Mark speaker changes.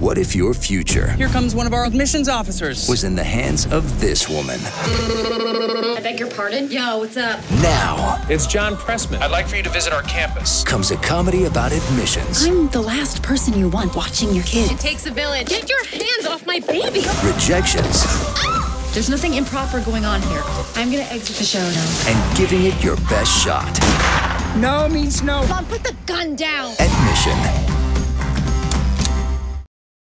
Speaker 1: What if your future
Speaker 2: Here comes one of our admissions officers.
Speaker 1: was in the hands of this woman?
Speaker 3: I beg your pardon? Yo, what's up?
Speaker 1: Now
Speaker 4: It's John Pressman. I'd like for you to visit our campus.
Speaker 1: comes a comedy about admissions,
Speaker 5: I'm the last person you want watching your
Speaker 3: kid.
Speaker 5: It
Speaker 3: takes a village. Get your hands off my baby.
Speaker 1: rejections,
Speaker 5: There's nothing improper going on here. I'm gonna exit the show now.
Speaker 1: and giving it your best shot.
Speaker 2: No means no.
Speaker 3: Mom, put the gun down.
Speaker 1: Admission